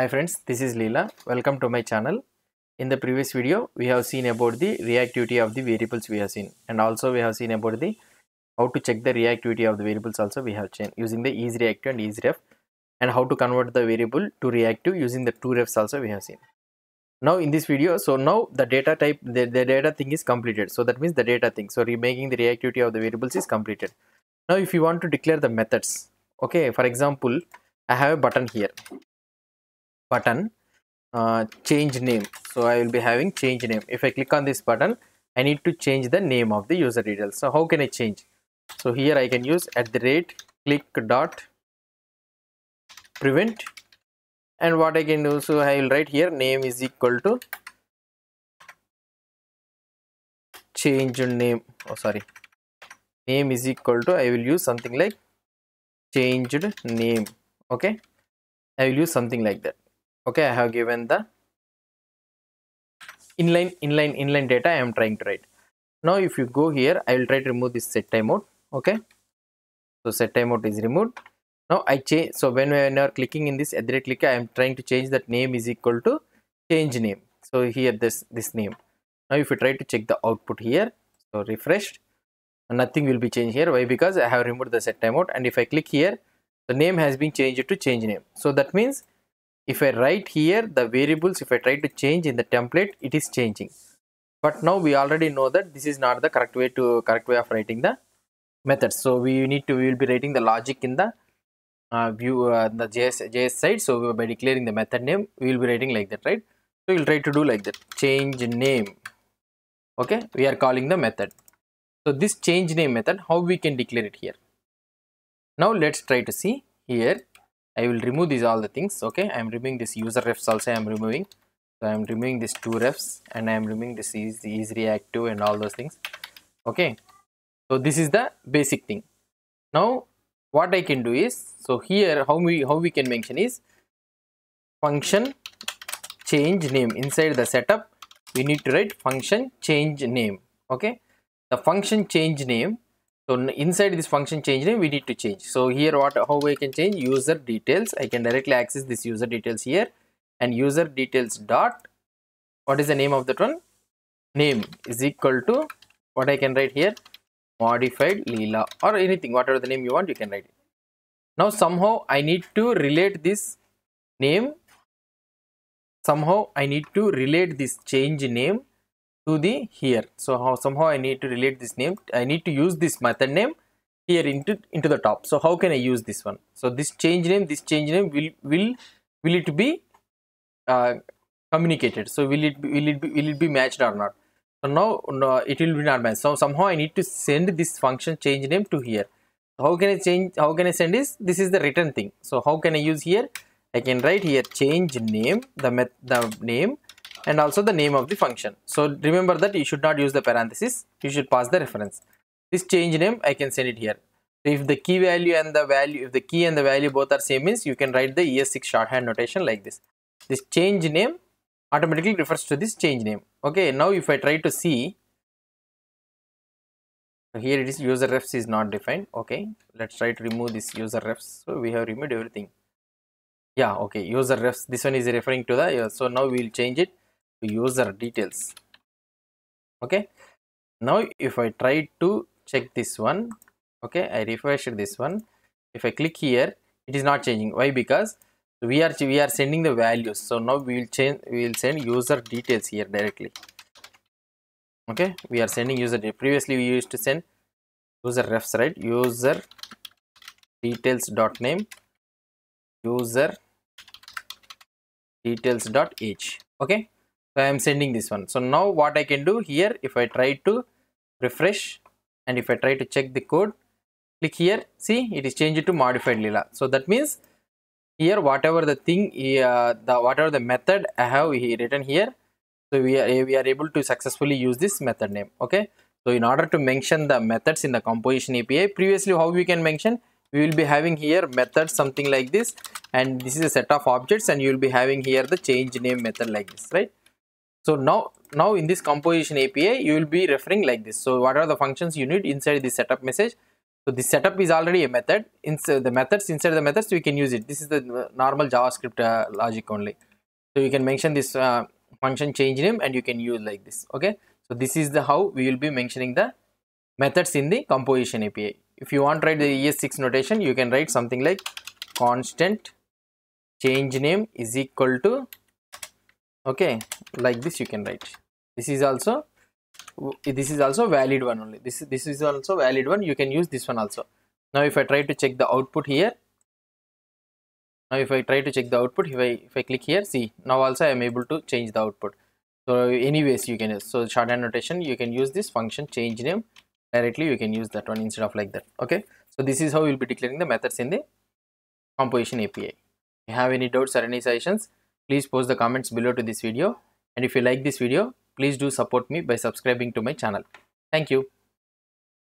Hi friends, this is Leela. Welcome to my channel. In the previous video, we have seen about the reactivity of the variables we have seen and also we have seen about the how to check the reactivity of the variables also we have seen using the isReactive and isRef and how to convert the variable to reactive using the toRefs also we have seen. Now in this video, so now the data type, the, the data thing is completed. So that means the data thing. So remaking the reactivity of the variables is completed. Now if you want to declare the methods, okay, for example, I have a button here button uh, change name. So I will be having change name. If I click on this button I need to change the name of the user details. So how can I change? So here I can use at the rate click dot prevent. And what I can do so I will write here name is equal to change name. Oh sorry. Name is equal to I will use something like changed name. Okay? I will use something like that okay i have given the inline inline inline data i am trying to write. Now if you go here i will try to remove this set timeout okay? So set timeout is removed. Now i change so when we are clicking in this other click i am trying to change that name is equal to change name. So here this this name. Now if you try to check the output here so refreshed nothing will be changed here. Why? Because i have removed the set timeout and if i click here the name has been changed to change name. So that means if I write here the variables if I try to change in the template it is changing. But now we already know that this is not the correct way to correct way of writing the methods so we need to we will be writing the logic in the uh, view uh, the JS, JS side. So by declaring the method name we will be writing like that right? So we'll try to do like that. Change name. Okay? We are calling the method. So this change name method how we can declare it here? Now let's try to see here I will remove these all the things okay? I am removing this user refs also I am removing. So I am removing this toRefs and I am removing this is is reactive and all those things okay? So this is the basic thing. Now what I can do is so here how we how we can mention is function change name. Inside the setup we need to write function change name okay? The function change name so inside this function change name we need to change. So here what how I can change? User details. I can directly access this user details here. And user details dot what is the name of that one? Name is equal to what I can write here? Modified Leela or anything whatever the name you want you can write it. Now somehow I need to relate this name. Somehow I need to relate this change name to the here. So how somehow i need to relate this name. I need to use this method name here into into the top. So how can i use this one? So this change name this change name will will will it be uh, communicated? So will it be, will it be will it be matched or not? So now no, it will be not matched. So somehow i need to send this function change name to here. How can i change how can i send this? This is the return thing. So how can i use here? I can write here change name the met the name and also the name of the function. So remember that you should not use the parenthesis, you should pass the reference. This change name I can send it here. If the key value and the value, if the key and the value both are same means you can write the ES6 shorthand notation like this. This change name automatically refers to this change name. Okay, now if I try to see, here it is user refs is not defined. Okay, let's try to remove this user refs. So we have removed everything. Yeah, okay, user refs. This one is referring to the, so now we will change it user details. Okay? Now if i try to check this one okay i refresh this one. If i click here it is not changing. Why? Because we are we are sending the values. So now we will change we will send user details here directly. Okay? We are sending user details. previously we used to send user refs right? User details dot name user details dot age. Okay so i am sending this one. So now what i can do here if i try to refresh and if i try to check the code click here. See it is changed to modified Leela. So that means here whatever the thing uh, the whatever the method i have written here so we are we are able to successfully use this method name okay? So in order to mention the methods in the composition api previously how we can mention? We will be having here methods something like this and this is a set of objects and you will be having here the change name method like this right so now, now in this composition API, you will be referring like this. So what are the functions you need inside the setup message? So this setup is already a method. Inside the methods inside the methods we can use it. This is the normal javascript uh, logic only. So you can mention this uh, function change name and you can use like this okay? So this is the how we will be mentioning the methods in the composition api if you want to write the es6 notation you can write something like constant change name is equal to okay like this you can write. This is also this is also valid one only. This this is also valid one. You can use this one also. Now if i try to check the output here now if i try to check the output if i if i click here see now also i am able to change the output. So anyways you can use so shorthand notation you can use this function change name directly you can use that one instead of like that. Okay? So this is how you'll be declaring the methods in the composition api if you have any doubts or any suggestions please post the comments below to this video. And if you like this video please do support me by subscribing to my channel. Thank you